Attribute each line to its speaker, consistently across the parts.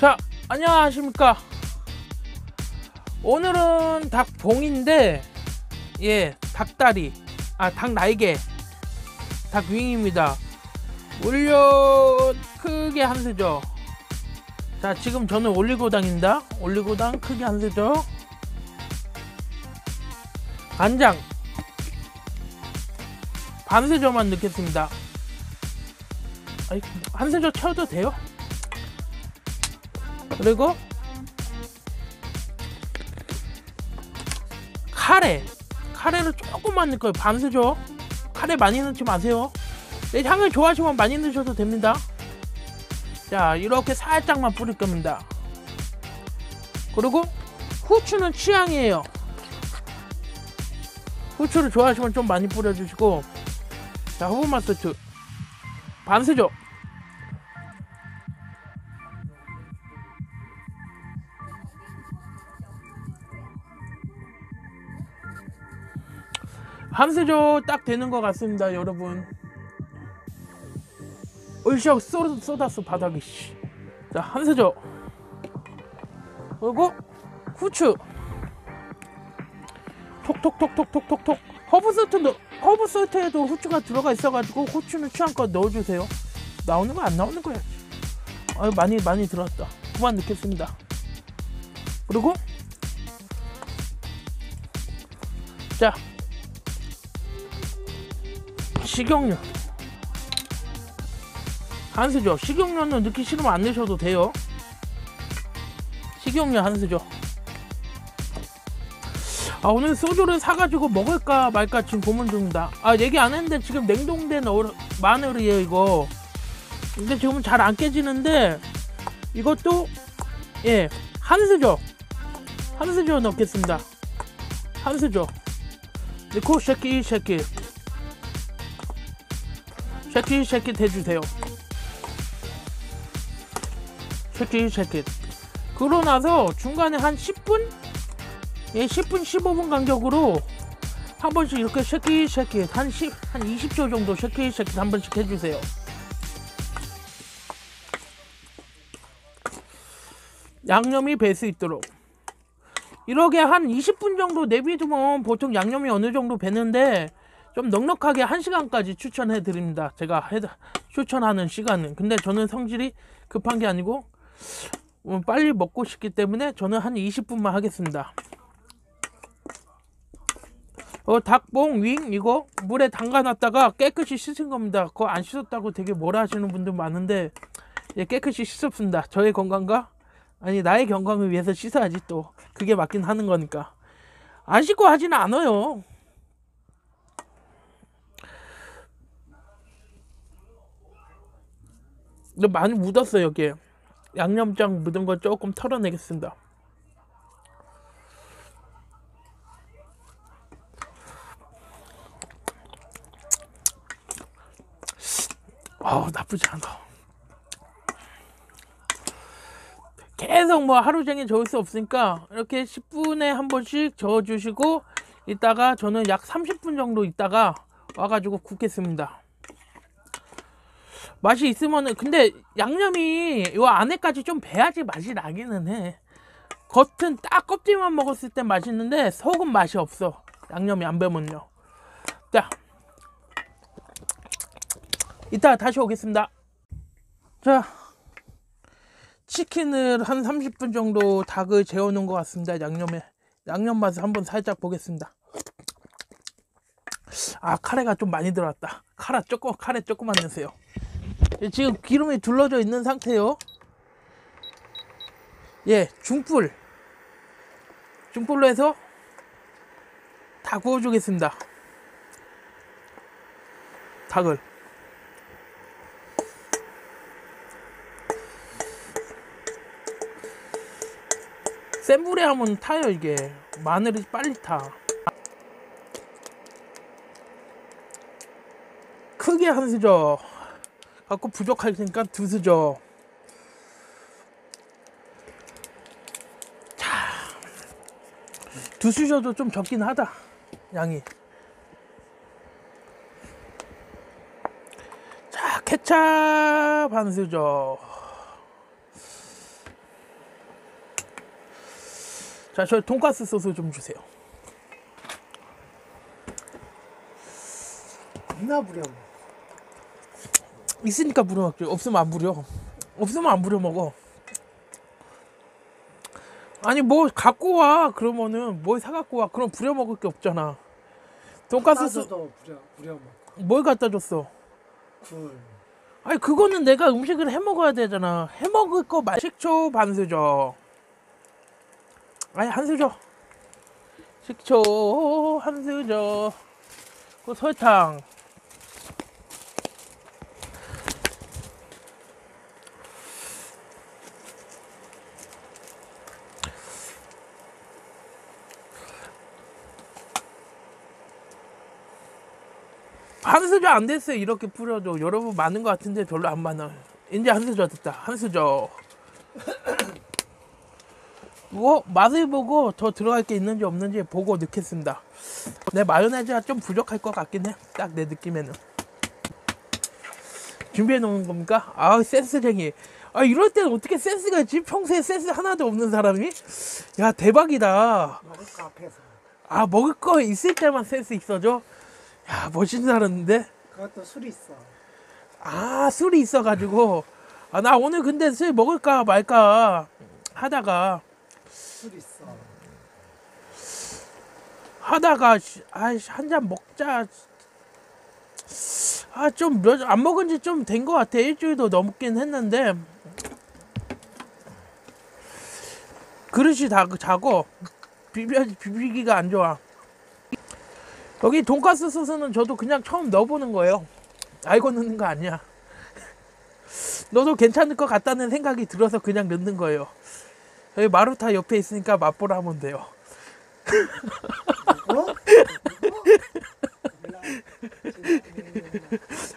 Speaker 1: 자, 안녕하십니까. 오늘은 닭봉인데, 예, 닭다리, 아, 닭 날개, 닭 윙입니다. 물려 크게 한 수저. 자, 지금 저는 올리고당입니다. 올리고당 크게 한 수저. 간장. 반 수저만 넣겠습니다. 아이, 한 수저 채워도 돼요? 그리고 카레. 카레를 조금만 넣을 거예요 반수죠 카레 많이 넣지 마세요. 내 향을 좋아하시면 많이 넣으셔도 됩니다. 자 이렇게 살짝만 뿌릴 겁니다. 그리고 후추는 취향이에요. 후추를 좋아하시면 좀 많이 뿌려주시고. 자 허브마스트 반수죠 함수조 딱 되는 것 같습니다 여러분. 얼씨억 쏟, 쏟았어 바닥에 씨. 자 함수조 그리고 후추. 톡톡톡톡톡톡톡. 허브소트도 허브소트에도 후추가 들어가 있어가지고 후추는 취향껏 넣어주세요. 나오는 거 안 나오는 거야. 아유 많이 많이 들었다. 그만 넣겠습니다. 그리고 자 식용유. 한 수저. 식용유는 넣기 싫으면 안 넣으셔도 돼요. 식용유 한 수저. 아 오늘 소주를 사가지고 먹을까 말까 지금 고민 중입니다. 아 얘기 안 했는데 지금 냉동된 어, 마늘이에요 이거. 근데 지금 잘 안 깨지는데 이것도 예, 한 수저. 한 수저 넣겠습니다. 한 수저. 넣고 쉐키 쉐키 쉐킷 쉐킷 해주세요. 쉐킷 쉐킷 그러고 나서 중간에 한 10분? 예, 10분 15분 간격으로 한 번씩 이렇게 쉐킷 쉐킷 한, 10, 한 20초 정도 쉐킷 쉐킷 한 번씩 해주세요. 양념이 배 수 있도록. 이렇게 한 20분 정도 내비두면 보통 양념이 어느 정도 배는데 좀 넉넉하게 1시간까지 추천해 드립니다. 제가 해, 추천하는 시간은. 근데 저는 성질이 급한 게 아니고 음, 빨리 먹고 싶기 때문에 저는 한 20분만 하겠습니다. 어, 닭봉 윙 이거 물에 담가 놨다가 깨끗이 씻은 겁니다. 그거 안 씻었다고 되게 뭐라 하시는 분들 많은데 예, 깨끗이 씻었습니다. 저의 건강과 아니 나의 건강을 위해서 씻어야지 또 그게 맞긴 하는 거니까 안 씻고 하지는 않아요. 근데 많이 묻었어요 여기에. 양념장 묻은 거 조금 털어내겠습니다. 아우 나쁘지 않아. 계속 뭐 하루 종일 저을 수 없으니까 이렇게 10분에 한 번씩 저어 주시고 이따가 저는 약 30분 정도 있다가 와가지고 굽겠습니다 맛이 있으면은 근데 양념이 이 안에까지 좀 배야지 맛이 나기는 해. 겉은 딱 껍질만 먹었을 때 맛있는데 속은 맛이 없어. 양념이 안 배면요. 자. 이따 다시 오겠습니다. 자. 치킨을 한 30분 정도 닭을 재워 놓은 것 같습니다 양념에. 양념 맛을 한번 살짝 보겠습니다. 아 카레가 좀 많이 들어왔다. 카레 조금 카레 조금만 넣으세요 지금 기름이 둘러져 있는 상태요. 예, 중불. 중불로 해서 다 구워 주겠습니다. 닭을. 센 불에 하면 타요, 이게. 마늘이 빨리 타. 크게 한 수저. 갖고 부족할 테니까 두수죠. 자, 두수셔도 좀 적긴 하다. 양이. 자, 케찹 한 수저. 자, 저 돈가스 소스 좀 주세요.
Speaker 2: 겁나 부려.
Speaker 1: 있으니까 부려 먹지. 없으면 안 부려. 없으면 안 부려 먹어. 아니 뭐 갖고 와 그러면은 뭘 사갖고 와 그럼 부려 먹을 게 없잖아. 돈가스 소,
Speaker 2: 도 부려 부려 먹.
Speaker 1: 뭘 갖다 줬어?
Speaker 2: 굴.
Speaker 1: 아니 그거는 내가 음식을 해 먹어야 되잖아. 해 먹을 거 말. 식초 반수 줘. 아니 한수 줘. 식초 한수 줘. 그 설탕. 한 수저 안 됐어요. 이렇게 뿌려도 여러분 많은 것 같은데 별로 안 많아. 이제 한 수저 됐다. 한 수저. 이거 맛을 보고 더 들어갈 게 있는지 없는지 보고 넣겠습니다. 내 마요네즈가 좀 부족할 것 같긴 해. 딱 내 느낌에는. 준비해 놓은 겁니까? 아 센스쟁이. 아 이럴 때는 어떻게 센스가 있지? 평소에 센스 하나도 없는 사람이? 야 대박이다.
Speaker 2: 먹을 거 앞에서.
Speaker 1: 아 먹을 거 있을 때만 센스 있어져? 야 멋있는 사람인데?
Speaker 2: 그것도 술이 있어.
Speaker 1: 아 술이 있어가지고 아 나 오늘 근데 술 먹을까 말까 하다가
Speaker 2: 술 있어.
Speaker 1: 하다가 아이씨 한잔 먹자 아좀안 먹은 지 좀 된 것 같아 일주일도 넘긴 했는데 그릇이 다 작고 비벼 비비기가 안 좋아 여기 돈가스 소스는 저도 그냥 처음 넣어보는 거예요 알고 넣는 거 아니야 너도 괜찮을 것 같다는 생각이 들어서 그냥 넣는 거예요 여기 마루타 옆에 있으니까 맛보라 하면 돼요
Speaker 2: 어?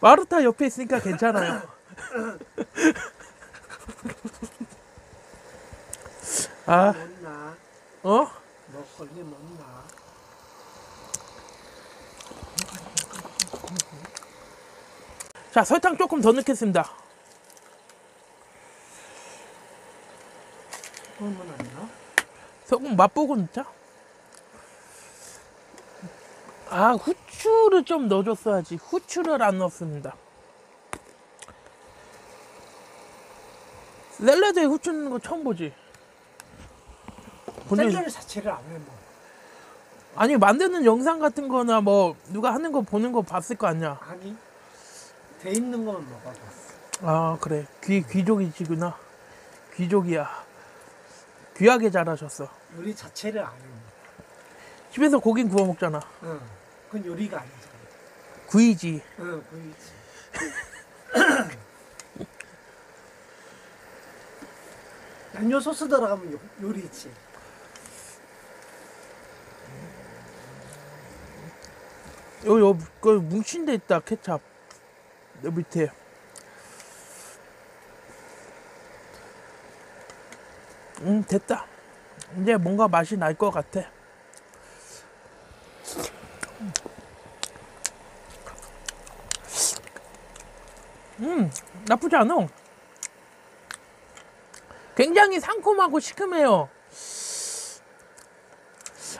Speaker 1: 마루타 옆에 있으니까 괜찮아요. 아. 어?
Speaker 2: 먹거리 못나.
Speaker 1: 자, 설탕 조금 더 넣겠습니다. 소금 맛보고 넣자. 아, 후추를 좀 넣어줬어야지. 후추를 안 넣었습니다. 샐러드에 후추 넣는 거 처음 보지?
Speaker 2: 샐러드 자체를 안 해. 뭐.
Speaker 1: 아니 만드는 영상 같은 거나 뭐 누가 하는 거 보는 거 봤을 거 아니야.
Speaker 2: 아니. 돼 있는 거만 먹어봤어.
Speaker 1: 아 그래 귀 귀족이시구나 귀족이야 귀하게 자라셨어
Speaker 2: 요리 자체를 안 해.
Speaker 1: 집에서 고긴 구워 먹잖아
Speaker 2: 응. 그건 요리가 아니잖아.
Speaker 1: 구이지
Speaker 2: 응, 보이지. 양념 소스 들어가면 요, 요리지.
Speaker 1: 여기 여기 그 뭉친 데 있다 케찹 여 밑에. 음 됐다. 이제 뭔가 맛이 날 것 같아. 음 나쁘지 않아. 굉장히 상콤하고 시큼해요.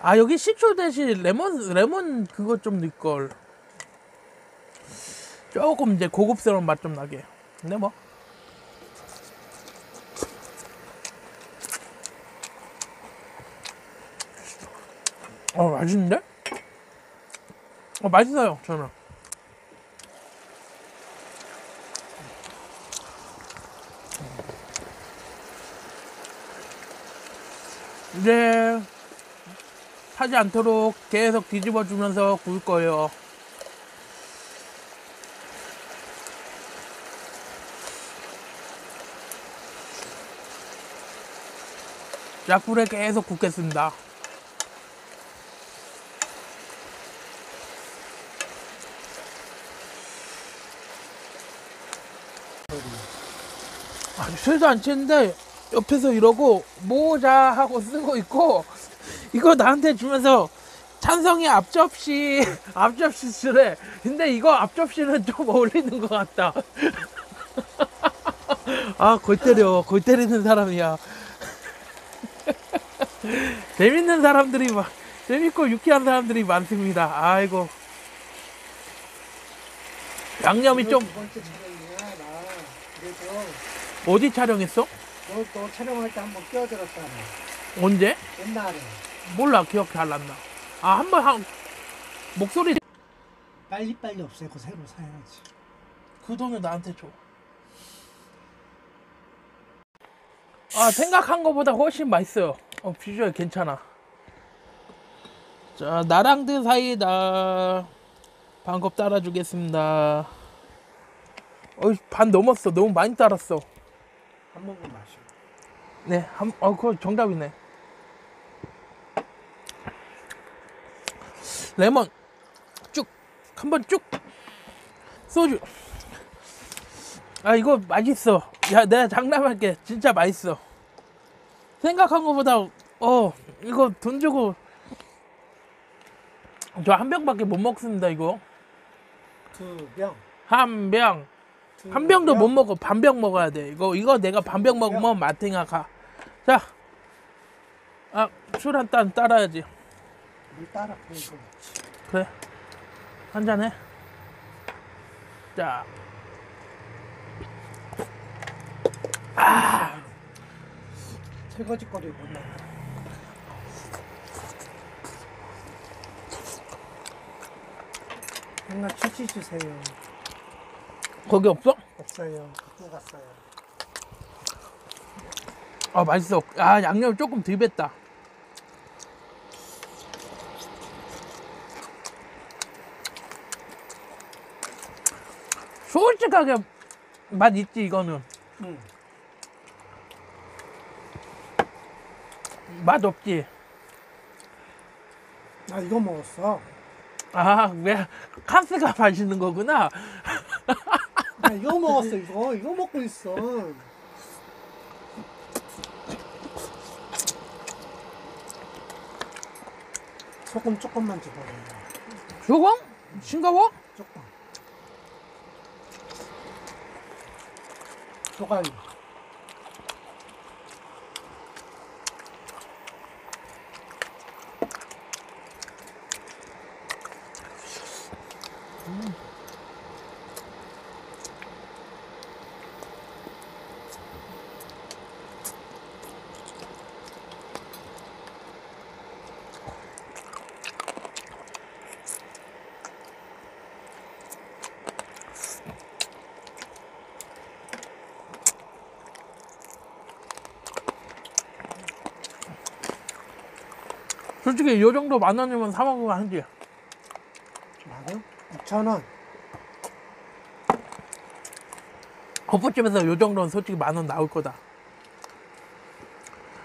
Speaker 1: 아 여기 식초 대신 레몬 레몬 그거 좀 넣을 걸 조금 이제 고급스러운 맛 좀 나게 근데 뭐 어, 맛있는데? 어, 맛있어요, 저는. 이제 타지 않도록 계속 뒤집어 주면서 구울 거예요. 약불에 계속 굽겠습니다. 아니, 술도 안 취했는데 옆에서 이러고 모자 하고 쓰고 있고 이거 나한테 주면서 찬성이 앞접시 앞접시 쓰래 근데 이거 앞접시는 좀 어울리는 것 같다. 아 골 때려. 골 때리는 사람이야 재밌는 사람들이 막 재밌고 유쾌한 사람들이 많습니다. 아이고 양념이
Speaker 2: 좀두 번째 촬영이야 나. 그래서
Speaker 1: 어디 촬영했어?
Speaker 2: 너, 너 촬영할 때 한번 끼어들었잖아.
Speaker 1: 언제?
Speaker 2: 옛날에.
Speaker 1: 몰라 기억 잘 안 나. 아 한 번 한 목소리
Speaker 2: 빨리빨리 없애고 새로 사야지.
Speaker 1: 그 돈을 나한테 줘. 아 생각한 것보다 훨씬 맛있어요. 어 비주얼 괜찮아. 자 나랑드 사이다 반컵 따라주겠습니다. 어이 반 넘었어. 너무 많이 따랐어.
Speaker 2: 한 모금 마셔.
Speaker 1: 네, 한, 어, 그거 정답이네. 레몬 쭉, 한 번 쭉. 소주. 아, 이거 맛있어. 야, 내가 장담할게. 진짜 맛있어. 생각한 것보다, 어, 이거 돈 주고, 저 한 병밖에 못 먹습니다, 이거.
Speaker 2: 두 병.
Speaker 1: 한 병.
Speaker 2: 두
Speaker 1: 한 병도
Speaker 2: 병.
Speaker 1: 못 먹어. 반 병 먹어야 돼. 이거 이거 내가 반 병 먹으면 마탱아 가. 자, 아술 한 잔 따라야지.
Speaker 2: 물 따라.
Speaker 1: 그래, 한 잔 해. 자,
Speaker 2: 설거지거리 못 나. 맨날 치치 주세요.
Speaker 1: 거기 없어?
Speaker 2: 없어요. 갖고 갔어요.
Speaker 1: 아 맛있어. 아 양념 조금 덜 뱄다. 솔직하게 맛 있지 이거는.
Speaker 2: 응.
Speaker 1: 맛 없지.
Speaker 2: 나 이거 먹었어.
Speaker 1: 아 왜 카스가 맛있는 거구나.
Speaker 2: 나 이거 먹었어. 이거 이거 먹고 있어. 소금 조금만 집어넣어.
Speaker 1: 조금 싱거워?
Speaker 2: 조금. 소갈이.
Speaker 1: 솔직히 요 정도 만 원이면 사 먹으면 하지.
Speaker 2: 만원? 6천 원.
Speaker 1: 거푸집에서 요 정도는 솔직히 만 원 나올 거다.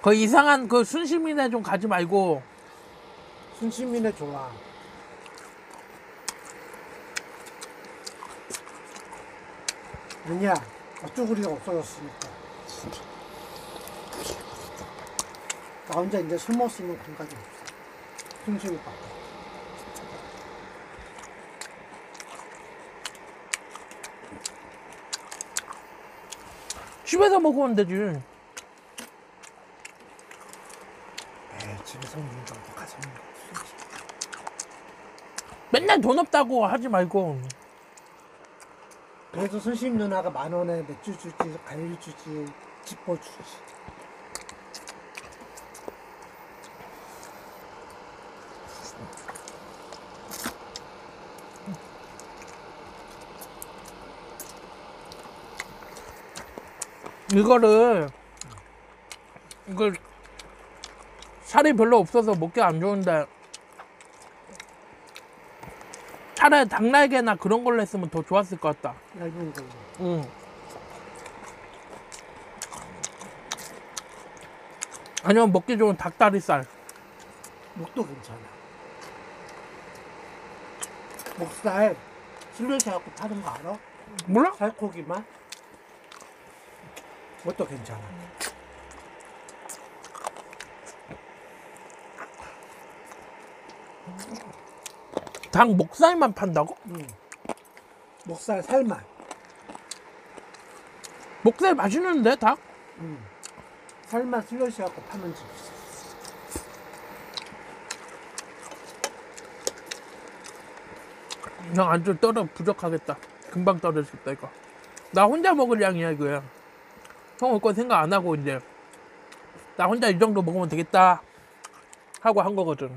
Speaker 1: 그 이상한 그 순시민에 좀 가지 말고
Speaker 2: 순시민의 좋아. 아니야. 어쭈구리가 없어졌으니까. 나 혼자 이제 술 먹을 수 있는 공간이 없어. 순시민 밖에.
Speaker 1: 집에서 먹으면 되지.
Speaker 2: 에이, 집에서 먹는 거 어디 가서 먹는 거.
Speaker 1: 맨날 돈 없다고 하지 말고
Speaker 2: 그래도 순심 누나가 만 원에 맥주 주지, 과일 주지, 집보 주지.
Speaker 1: 이거를 이걸 살이 별로 없어서 먹기 안 좋은데 차라리 닭날개나 그런 걸로 했으면 더 좋았을 것 같다.
Speaker 2: 얇은 걸로.
Speaker 1: 응. 아니면 먹기 좋은 닭다리살.
Speaker 2: 목도 괜찮아. 목살 슬러시 갖고 파는 거 알아?
Speaker 1: 몰라?
Speaker 2: 살코기만? 그것도 괜찮아.
Speaker 1: 닭 목살만 판다고?
Speaker 2: 응. 목살 살만.
Speaker 1: 목살 맛있는데 닭?
Speaker 2: 응. 살만 슬러시 갖고 파면 지
Speaker 1: 그냥 안주 떨어 부족하겠다. 금방 떨어질다 이거. 나 혼자 먹을 양이야 이거야. 형은 거 생각 안 하고 이제 나 혼자 이 정도 먹으면 되겠다 하고 한 거거든.